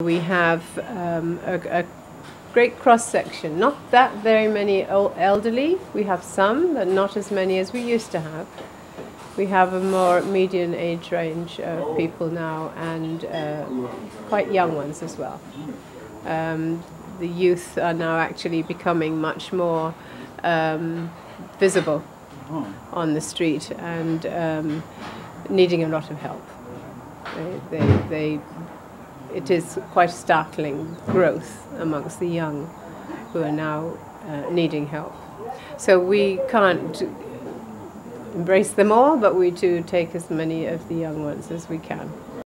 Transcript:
We have um, a, a great cross section, not that very many elderly. We have some, but not as many as we used to have. We have a more median age range of people now and uh, quite young ones as well. Um, the youth are now actually becoming much more um, visible on the street and um, needing a lot of help. They, they, they it is quite a startling growth amongst the young who are now uh, needing help. So we can't embrace them all, but we do take as many of the young ones as we can.